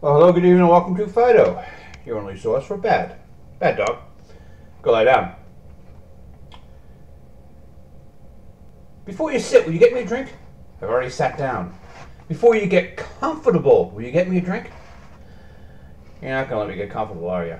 Well, hello, good evening, and welcome to Phydeaux, your only source for bad. Bad dog. Go lie down. Before you sit, will you get me a drink? I've already sat down. Before you get comfortable, will you get me a drink? You're not gonna let me get comfortable, are you?